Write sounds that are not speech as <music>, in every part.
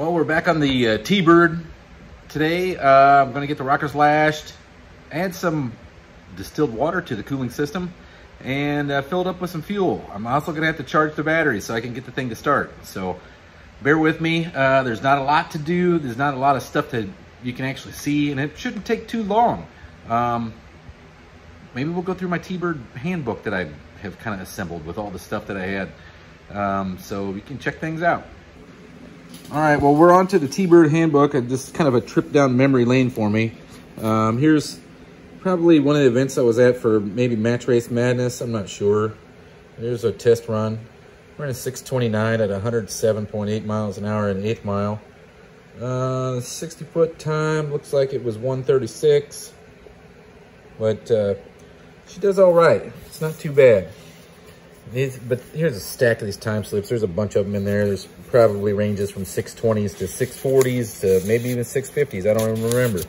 Well, we're back on the uh, T-Bird today. Uh, I'm gonna get the rockers lashed, add some distilled water to the cooling system, and uh, fill it up with some fuel. I'm also gonna have to charge the battery so I can get the thing to start. So bear with me. Uh, there's not a lot to do. There's not a lot of stuff that you can actually see, and it shouldn't take too long. Um, maybe we'll go through my T-Bird handbook that I have kind of assembled with all the stuff that I had. Um, so you can check things out. All right, well, we're on to the T-Bird handbook. Just kind of a trip down memory lane for me. Um, here's probably one of the events I was at for maybe Match Race Madness. I'm not sure. Here's a test run. We're in a 629 at 107.8 miles an hour in eighth mile. Uh, 60 foot time looks like it was 136, but uh, she does all right. It's not too bad. These, but here's a stack of these time slips. There's a bunch of them in there. There's probably ranges from 620s to 640s to maybe even 650s. I don't even remember.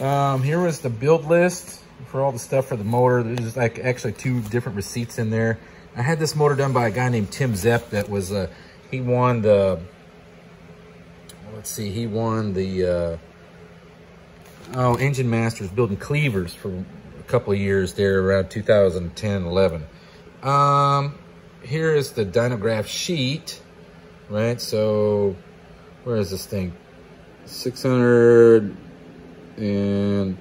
Um, here was the build list for all the stuff for the motor. There's like actually two different receipts in there. I had this motor done by a guy named Tim Zepp that was, uh, he won the, let's see, he won the, uh, oh, Engine Masters building Clevors for a couple of years there around 2010, 11. Um, here is the Dynograph sheet, right? So, where is this thing? 600 and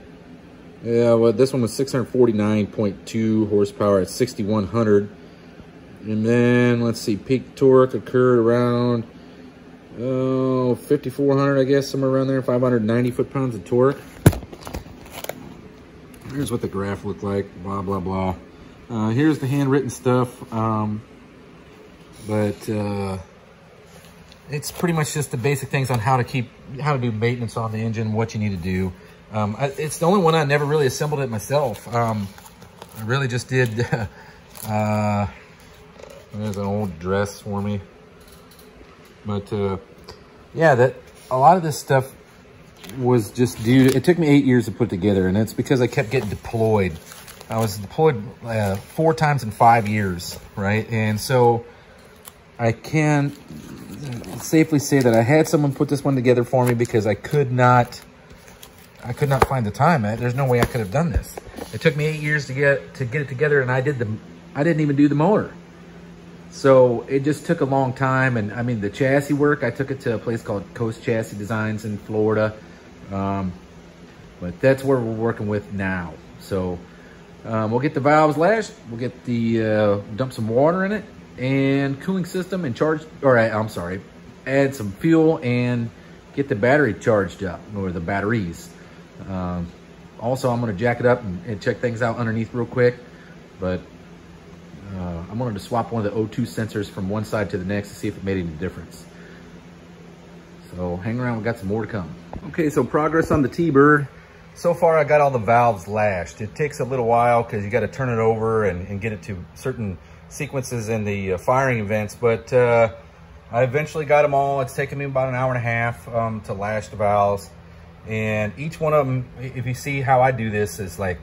yeah, well, this one was 649.2 horsepower at 6,100. And then, let's see, peak torque occurred around, oh, 5,400, I guess, somewhere around there, 590 foot-pounds of torque. Here's what the graph looked like, blah, blah, blah. Uh, here's the handwritten stuff. Um, but uh, it's pretty much just the basic things on how to keep, how to do maintenance on the engine, what you need to do. Um, I, it's the only one I never really assembled it myself. Um, I really just did, <laughs> uh, there's an old dress for me. But uh, yeah, that a lot of this stuff was just due, it took me eight years to put together and it's because I kept getting deployed. I was deployed uh, four times in five years, right? And so I can safely say that I had someone put this one together for me because I could not, I could not find the time. There's no way I could have done this. It took me eight years to get to get it together, and I did the, I didn't even do the motor. So it just took a long time, and I mean the chassis work. I took it to a place called Coast Chassis Designs in Florida, um, but that's where we're working with now. So um, we'll get the valves lashed. We'll get the uh, dump some water in it and cooling system and charge. All right, I'm sorry. Add some fuel and get the battery charged up or the batteries. Um, also, I'm going to jack it up and, and, check things out underneath real quick. But uh, I wanted to swap one of the O2 sensors from one side to the next to see if it made any difference. So hang around, we got some more to come. Okay, so progress on the T-Bird. So far, I got all the valves lashed. It takes a little while because you got to turn it over and, and, get it to certain sequences in the uh, firing events, but uh, I eventually got them all. It's taken me about an hour and a half um, to lash the valves. And each one of them, if you see how I do this, is like,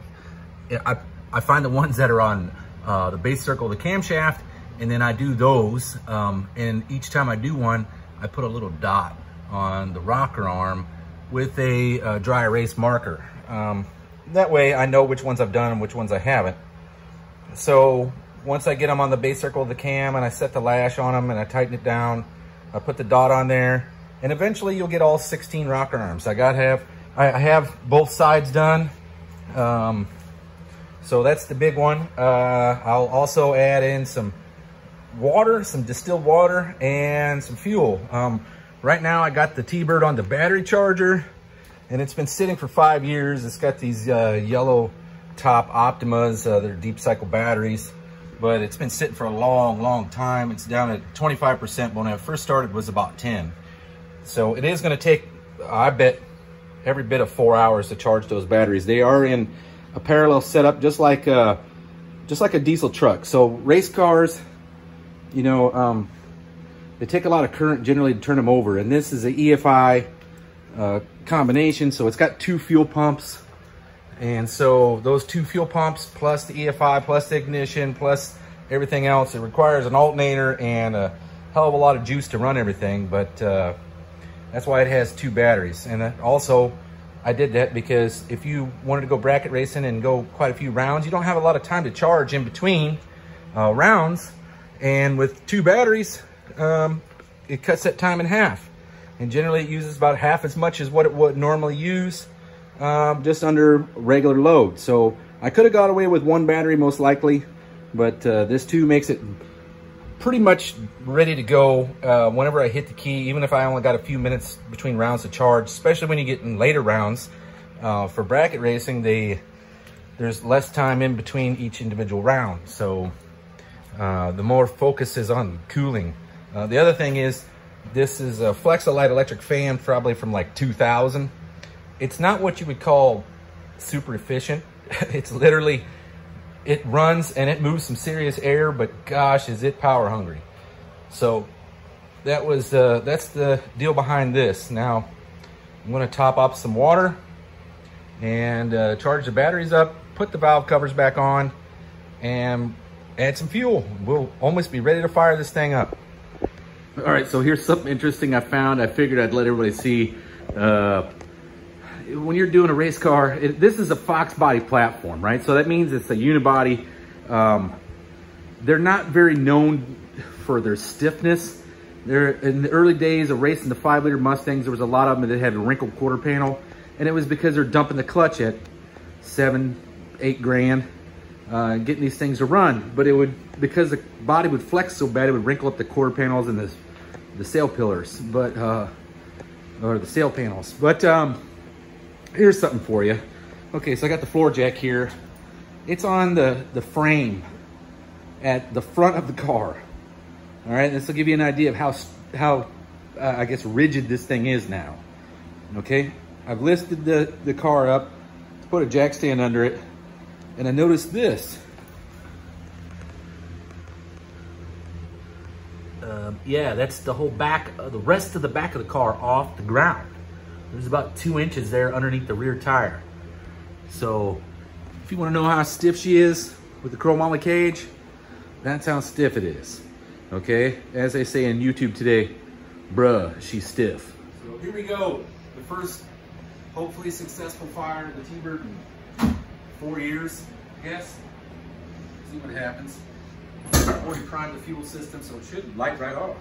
I, I find the ones that are on uh, the base circle of the camshaft, and then I do those. Um, and each time I do one, I put a little dot on the rocker arm with a uh, dry erase marker. Um, that way I know which ones I've done and which ones I haven't. So once I get them on the base circle of the cam and I set the lash on them and I tighten it down, I put the dot on there, and eventually you'll get all 16 rocker arms. I got have I have both sides done. Um, so that's the big one. Uh, I'll also add in some water, some distilled water, and some fuel. Um, right now I got the T-Bird on the battery charger, and it's been sitting for five years. It's got these uh, yellow top Optimas, uh, they're deep cycle batteries but it's been sitting for a long, long time. It's down at 25%. When I first started was about 10. So it is gonna take, I bet, every bit of four hours to charge those batteries. They are in a parallel setup, just like a, uh, just like a diesel truck. So race cars, you know, um, they take a lot of current generally to turn them over. And this is an EFI uh, combination. So it's got two fuel pumps and so those two fuel pumps plus the EFI plus the ignition plus everything else, it requires an alternator and a hell of a lot of juice to run everything. But uh, That's why it has two batteries. And also, I did that because if you wanted to go bracket racing and go quite a few rounds, you don't have a lot of time to charge in between uh, rounds. And with two batteries, um, it cuts that time in half. And generally it uses about half as much as what it would normally use um, just under regular load. So I could have got away with one battery most likely, but uh, this two makes it pretty much ready to go uh, whenever I hit the key, even if I only got a few minutes between rounds to charge, especially when you get in later rounds. Uh, for bracket racing, they there's less time in between each individual round. So uh, the more focus is on cooling. Uh, the other thing is, this is a Flex-a-lite electric fan, probably from like 2000. It's not what you would call super efficient. <laughs> it's literally it runs and it moves some serious air, but gosh, is it power hungry. So that was, uh, that's the deal behind this. Now, I'm gonna top up some water and uh, charge the batteries up, put the valve covers back on, and add some fuel. We'll almost be ready to fire this thing up. All right, so here's something interesting I found. I figured I'd let everybody see. Uh, when you're doing a race car, it, this is a Fox body platform, right? So that means it's a unibody. Um, they're not very known for their stiffness. They're, in the early days of racing the five liter Mustangs, there was a lot of them that had a wrinkled quarter panel. And it was because they're dumping the clutch at seven, eight grand, uh, getting these things to run. But it would, because the body would flex so bad, it would wrinkle up the quarter panels and the, the sail pillars, but, uh, or the sail panels. But, um, here's something for you. Okay, so I got the floor jack here. It's on the, the frame at the front of the car. All right, this will give you an idea of how, how uh, I guess, rigid this thing is now. Okay, I've lifted the, the car up, put a jack stand under it, and I noticed this. Uh, yeah, that's the whole back, uh, the rest of the back of the car off the ground. There's about two inches there underneath the rear tire. So if you wanna know how stiff she is with the chromoly cage, that's how stiff it is. Okay, as they say in YouTube today, bruh, she's stiff. So here we go. The first hopefully successful fire of the T-Bird in four years, I guess. See what happens. Already primed the fuel system, so it should light right off.